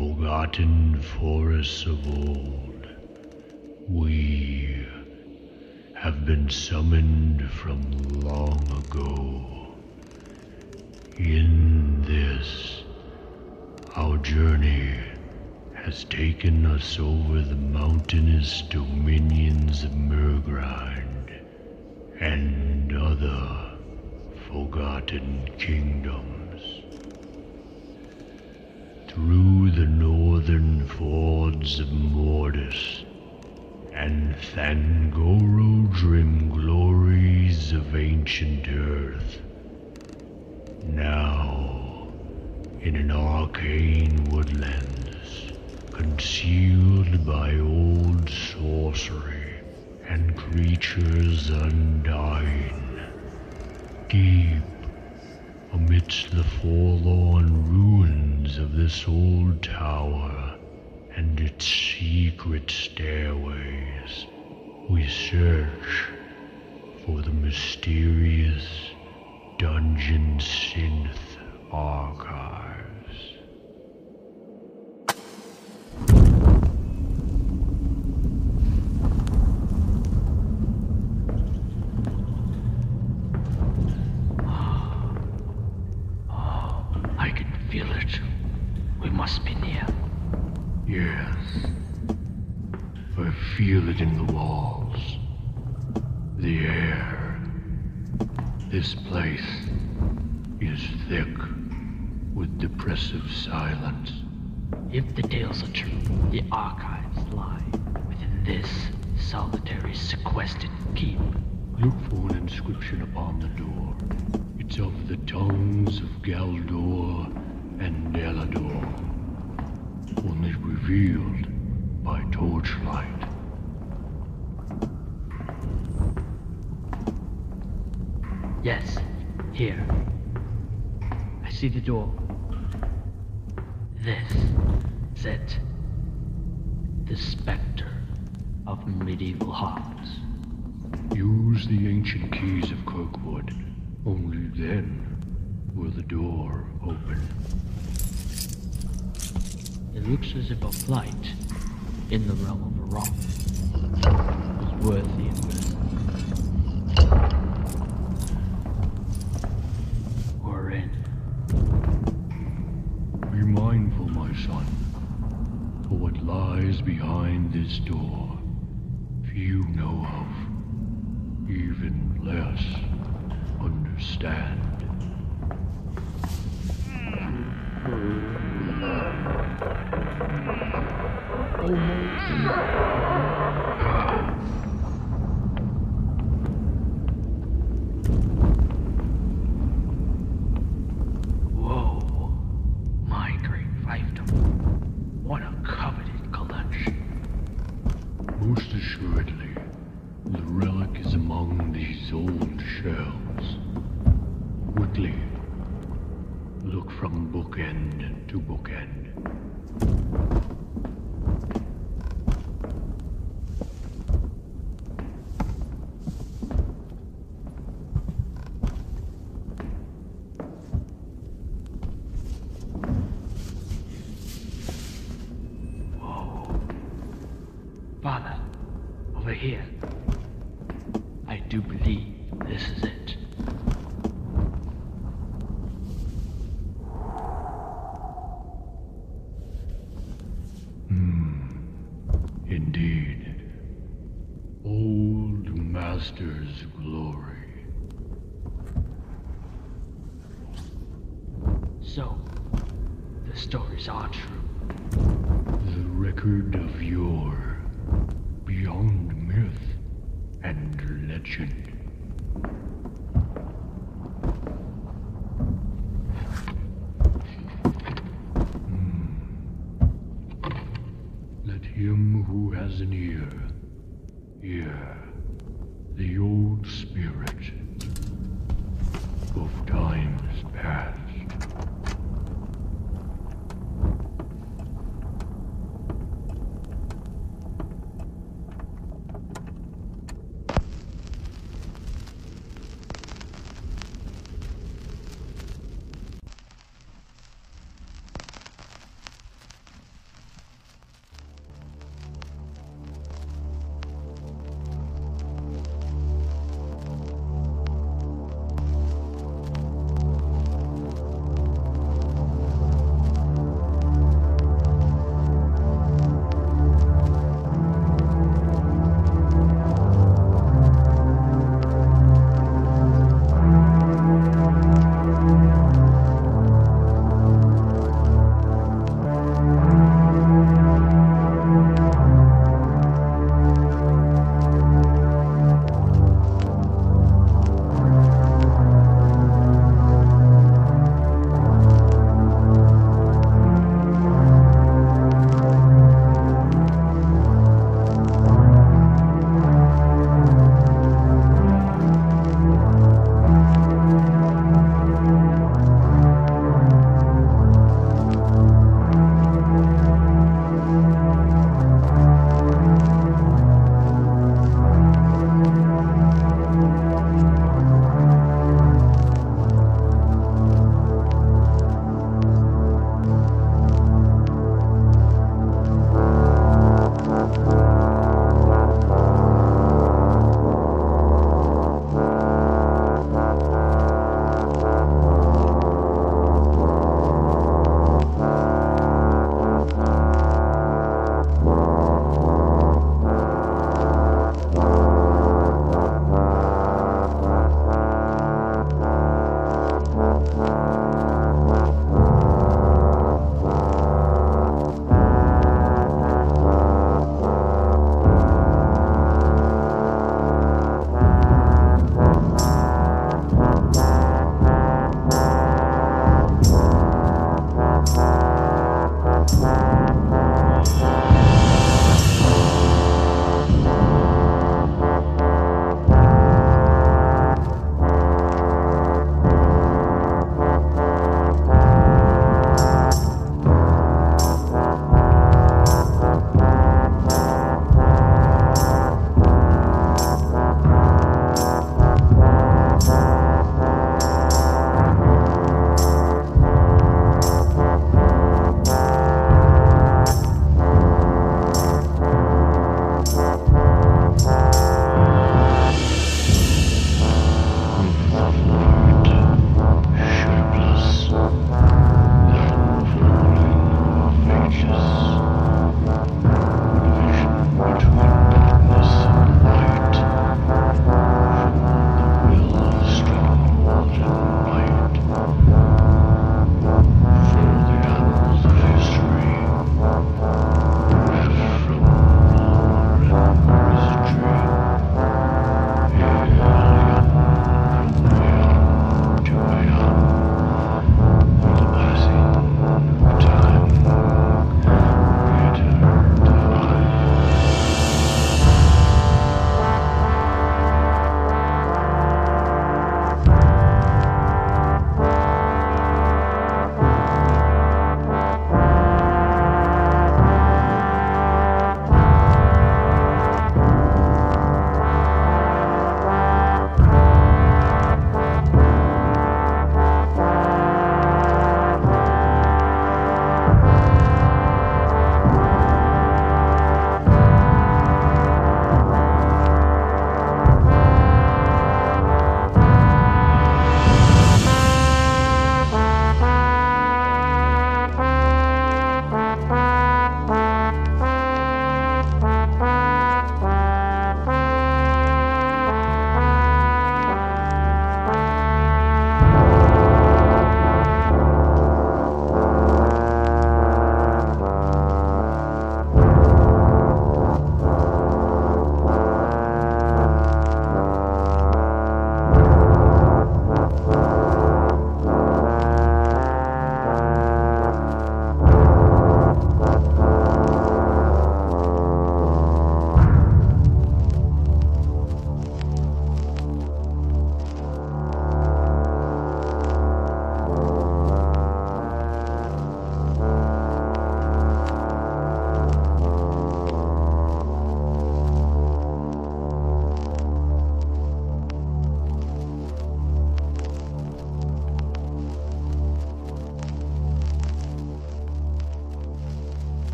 forgotten forests of old, we have been summoned from long ago. In this, our journey has taken us over the mountainous dominions of Murgrind and other forgotten kingdoms through the northern fords of Mordus, and Thangorodrim glories of ancient Earth. Now, in an arcane woodlands, concealed by old sorcery and creatures undying, deep amidst the forlorn ruins ruins of this old tower and its secret stairways, we search for the mysterious Dungeon Synth Archive. Oh, my God.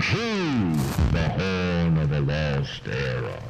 to the horn of a lost era.